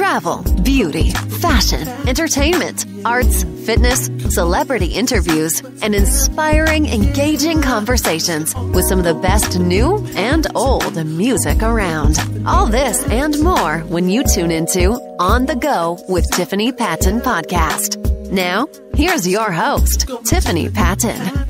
travel, beauty, fashion, entertainment, arts, fitness, celebrity interviews, and inspiring, engaging conversations with some of the best new and old music around. All this and more when you tune into On the Go with Tiffany Patton podcast. Now, here's your host, Tiffany Patton.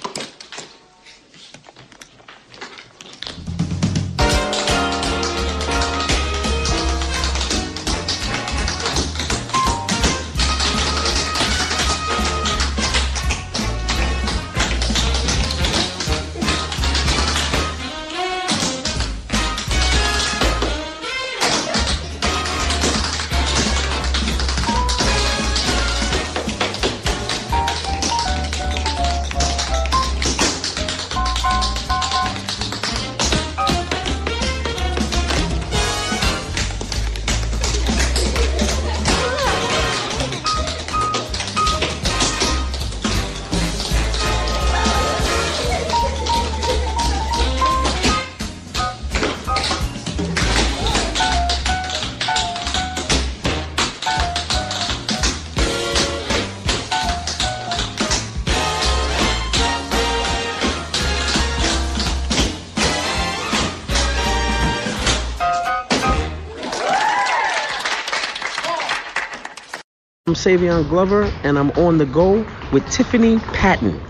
Savion Glover, and I'm on the go with Tiffany Patton.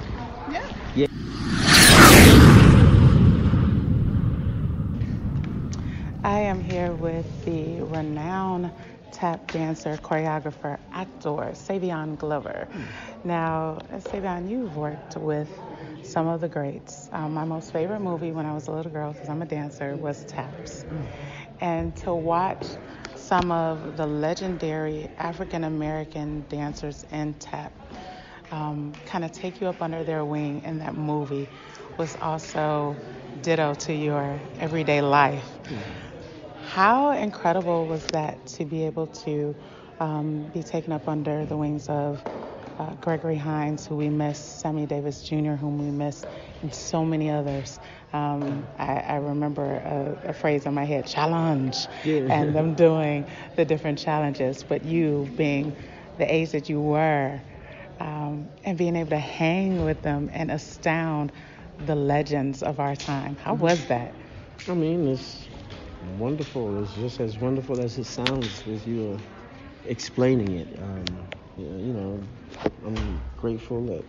Yeah. yeah. I am here with the renowned tap dancer, choreographer, actor, Savion Glover. Now, Savion, you've worked with some of the greats. Um, my most favorite movie when I was a little girl, because I'm a dancer, was Taps. And to watch some of the legendary African American dancers in tap um, kind of take you up under their wing in that movie was also ditto to your everyday life. How incredible was that to be able to um, be taken up under the wings of uh, Gregory Hines, who we miss, Sammy Davis Jr., whom we miss, and so many others. Um, I, I remember a, a phrase in my head, challenge, Yeah. and them doing the different challenges, but you being the age that you were, um, and being able to hang with them and astound the legends of our time. How was that? I mean, it's wonderful. It's just as wonderful as it sounds as you are explaining it. Um, you know, you know, I'm grateful that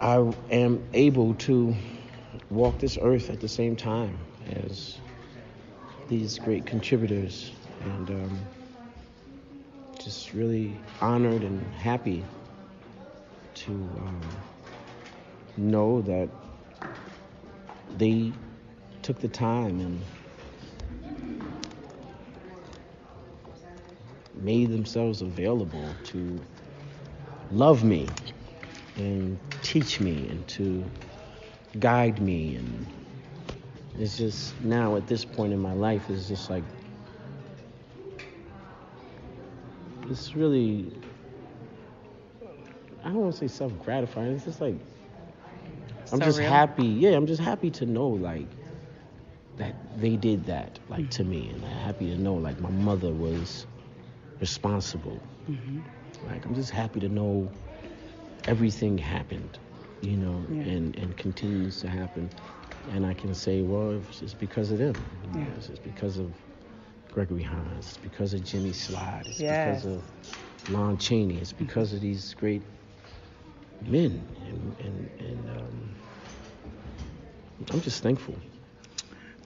I am able to walk this earth at the same time as these great contributors, and um, just really honored and happy to um, know that they took the time and made themselves available to love me and teach me and to guide me and it's just now at this point in my life it's just like it's really I don't want to say self-gratifying it's just like I'm just Surreal. happy. Yeah, I'm just happy to know like that they did that like to me, and I'm happy to know like my mother was responsible. Mm-hmm. Like I'm just happy to know everything happened, you know, Yeah. and continues to happen, and I can say, well, it's because of them. You know, Yeah. It's because of Gregory Hines. It's because of Jimmy Slyde. It's Yes. because of Lon Chaney. It's because of these great men, and and, and um, I'm just thankful.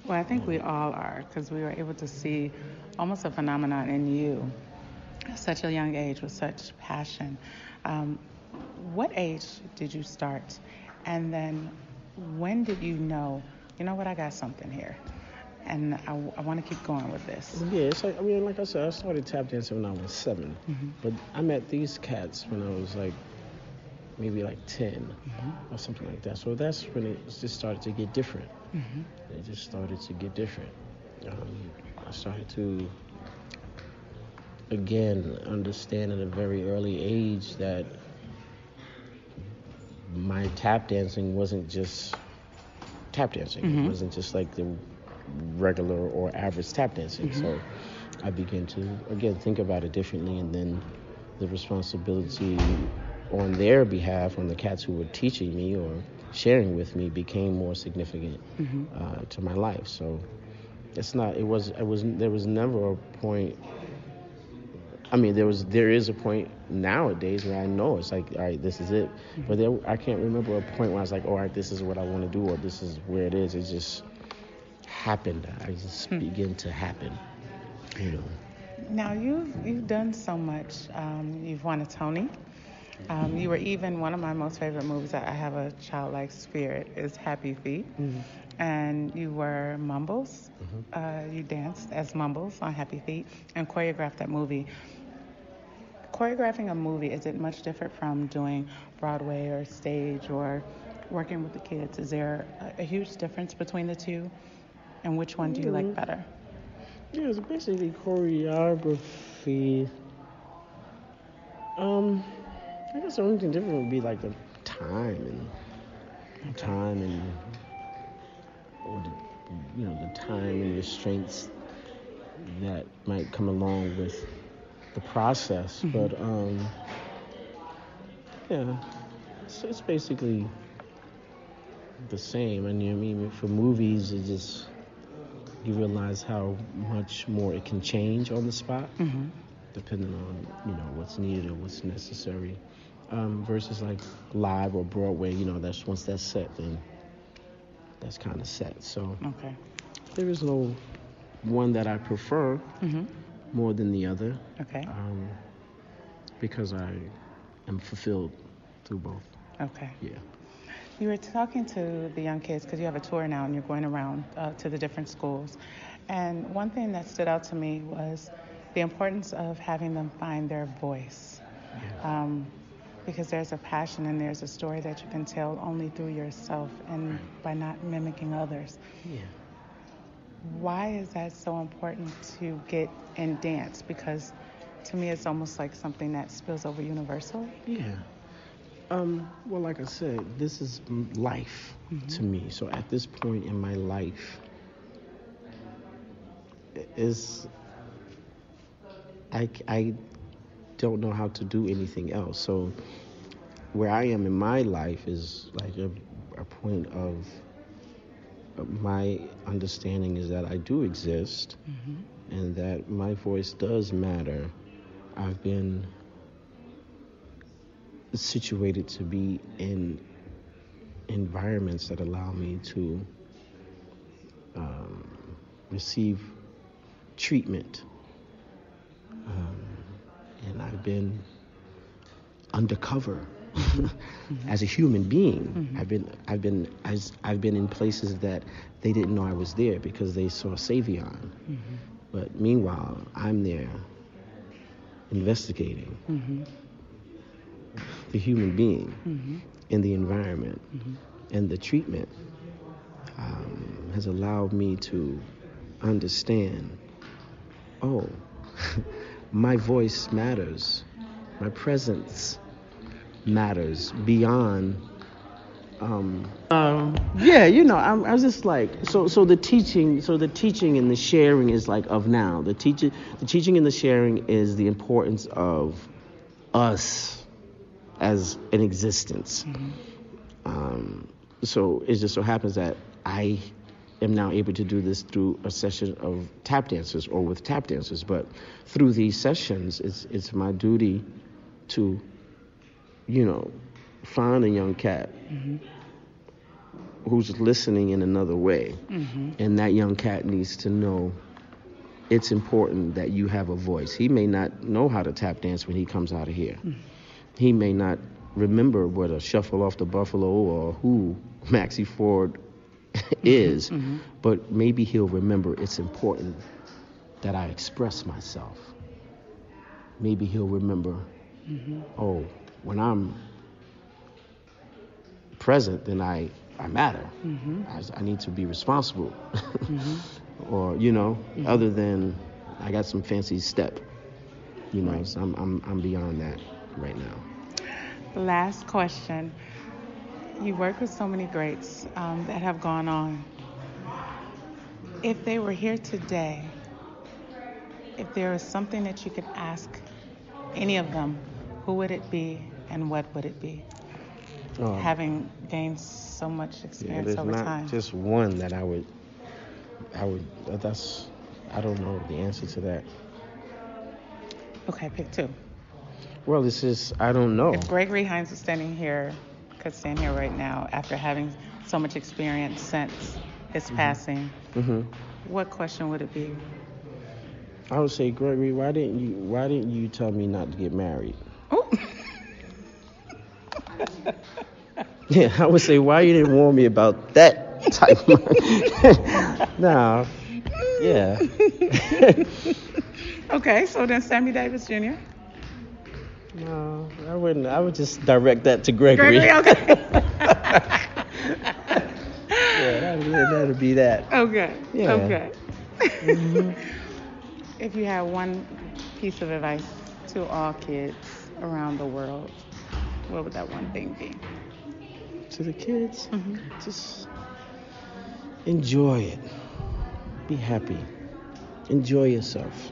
Well, I think we all are because we were able to see almost a phenomenon in you at such a young age with such passion. Um, what age did you start? And then when did you know, you know what, I got something here? And I, I want to keep going with this. Yeah, it's like I mean, like I said, I started tap dancing when I was 7 mm-hmm. but I met these cats when I was like maybe like 10 mm-hmm. or something like that. So that's when it just started to get different. Mm-hmm. It just started to get different. Um, I started to again understand at a very early age that my tap dancing wasn't just tap dancing. It mm-hmm. wasn't just like the regular or average tap dancing. Mm-hmm. So I began to again think about it differently, and then the responsibility on their behalf, on the cats who were teaching me or sharing with me, became more significant mm-hmm. uh, to my life. So it's not. It was. It was. There was never a point. I mean, there was. There is a point nowadays where I know it's like, all right, this is it. But there, I can't remember a point where I was like, all right, this is what I want to do, or this is where it is. It just happened. I just began to happen. You know. Now you've you've done so much. Um, you've won a Tony. Um, you were even one of my most favorite movies. I I have a childlike spirit. Is Happy Feet, and you were Mumbles. Uh, you danced as Mumbles on Happy Feet and choreographed that movie. Choreographing a movie is it much different from doing Broadway or stage or working with the kids? Is there a, a huge difference between the two? And which one do you like better? Yeah, it's basically choreography. Um, I guess the only thing different would be like the time and time and or the, you know the time and restraints that might come along with the process. But um, yeah, it's, it's basically the same. And you know, I mean, for movies, it just you realize how much more it can change on the spot, depending on you know what's needed or what's necessary. Um, versus like live or Broadway, you know, that's once that's set, then that's kind of set. So Okay. there is no one that I prefer more than the other, Okay. um, because I am fulfilled through both. Okay. Yeah. You were talking to the young kids because you have a tour now and you're going around uh, to the different schools. And one thing that stood out to me was the importance of having them find their voice. Um, because there's a passion and there's a story that you can tell only through yourself and by not mimicking others. Yeah. Why is that so important to get in dance? Because to me, it's almost like something that spills over universally. Yeah. Um, well, like I said, this is life to me. So at this point in my life, is I, I don't know how to do anything else. So where I am in my life is like a, a point of my understanding is that I do exist and that my voice does matter. I've been situated to be in environments that allow me to um, receive treatment. And been undercover as a human being. Mm-hmm. I've been I've been as I've been in places that they didn't know I was there because they saw Savion. Mm-hmm. But meanwhile, I'm there investigating mm-hmm. the human being in the environment and the treatment um, has allowed me to understand oh my voice matters my presence matters beyond um, um, yeah, you know, I'm, I was just like, so, so the teaching, so the teaching and the sharing is like of now. The teaching, the teaching and the sharing is the importance of us as an existence. Um, so it just so happens that I am now able to do this through a session of tap dancers or with tap dancers. But through these sessions, it's it's my duty to, you know, find a young cat who's listening in another way, mm-hmm. and that young cat needs to know it's important that you have a voice. He may not know how to tap dance when he comes out of here. Mm. He may not remember what a shuffle off the buffalo or who Maxie Ford is, mm-hmm. Mm-hmm. but maybe he'll remember it's important that I express myself. Maybe he'll remember, mm-hmm. oh, when I'm present, then I I matter. I, I need to be responsible, or you know, other than I got some fancy step. You know, so I'm I'm I'm beyond that right now. Last question. You work with so many greats um, that have gone on. If they were here today, if there was something that you could ask any of them, who would it be and what would it be? Um, Having gained so much Yeah, experience there's over not time. just one that I would, I would. That's, I don't know the answer to that. Okay, pick two. Well, this is, I don't know. If Gregory Hines was standing here, could stand here right now after having so much experience since his passing, hmm what question would it be? I would say, Gregory, why didn't you? Why didn't you tell me not to get married? Oh. Yeah, I would say, why you didn't warn me about that type? Of... nah, yeah. okay, so then Sammy Davis Jr. No, I wouldn't. I would just direct that to Gregory. Gregory, okay. yeah, that'd, that'd be that. okay. Yeah. Okay. Mm-hmm. if you had one piece of advice to all kids around the world, what would that one thing be? To the kids, Mhm. just enjoy it. Be happy. Enjoy yourself.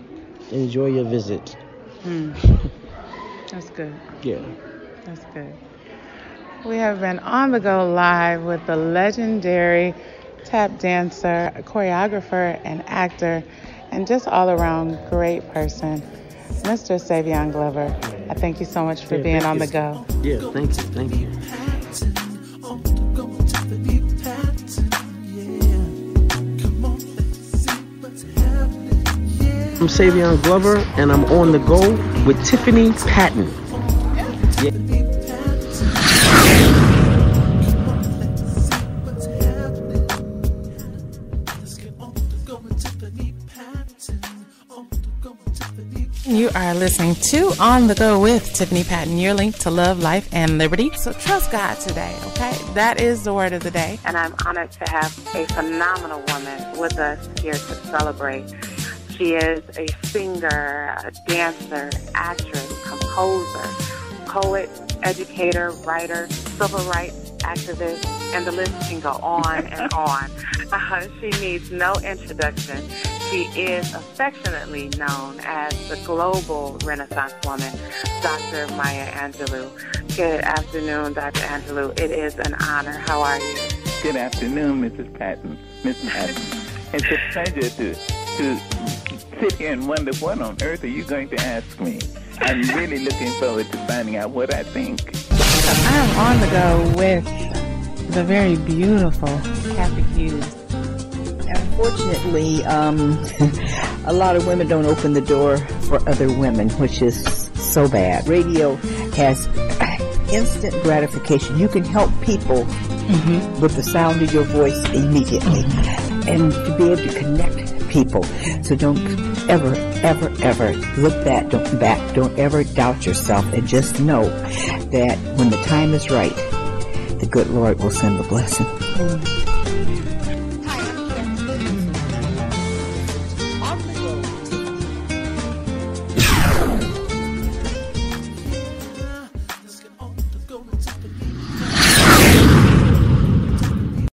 Enjoy your visit. Mm. That's good. Yeah. That's good. We have been on the go live with the legendary tap dancer, choreographer, and actor, and just all around great person, Mr. Savion Glover. I thank you so much for Yeah, being on you. the go. Yeah. Thank you. Thank you. I'm Savion Glover, and I'm on the go with Tiffany Patton. You are listening to On the Go with Tiffany Patton, your link to love, life, and liberty. So trust God today, okay? That is the word of the day. and I'm honored to have a phenomenal woman with us here to celebrate. She is a singer, a dancer, actress, composer, poet, educator, writer, civil rights activist, and the list can go on and on. Uh, she needs no introduction. She is affectionately known as the global Renaissance woman, Dr. Maya Angelou. Good afternoon, Dr. Angelou. It is an honor. How are you? Good afternoon, Mrs. Patton. Miss Patton. It's a pleasure to to sit here and wonder what on earth are you going to ask me. I'm really looking forward to finding out what I think. I am on the go with the very beautiful Cathy Hughes. Unfortunately, um, a lot of women don't open the door for other women, which is so bad. Radio has instant gratification. You can help people with the sound of your voice immediately and to be able to connect people. So don't ever, ever, ever look back, don't back, don't ever doubt yourself and just know that when the time is right, the good Lord will send the blessing.